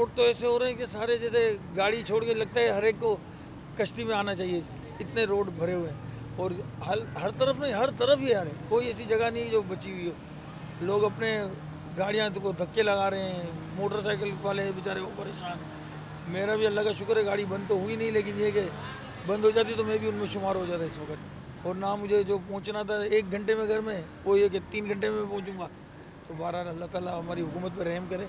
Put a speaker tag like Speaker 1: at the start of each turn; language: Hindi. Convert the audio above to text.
Speaker 1: रोड तो ऐसे हो रहे हैं कि सारे जैसे गाड़ी छोड़ के लगता है हर एक को कश्ती में आना चाहिए। इतने रोड भरे हुए हैं। और हर हर तरफ़ नहीं, हर तरफ़ ही आ रहे हैं। कोई ऐसी जगह नहीं जो बची हुई हो। लोग अपने गाड़ियाँ तो को धक्के लगा रहे हैं। मोटरसाइकिल वाले बेचारे वो परेशान। मेरा भी अल्लाह का शुक्र है, गाड़ी बंद तो हुई नहीं, लेकिन ये कि बंद हो जाती तो मैं भी उनमें शुमार हो जाता इस वक्त। और ना मुझे जो पहुँचना था, एक घंटे में घर में, वो ये कि तीन घंटे में पहुंचूँगा। तो बारह अल्लाह ताला हमारी हुकूमत पर रहम करे।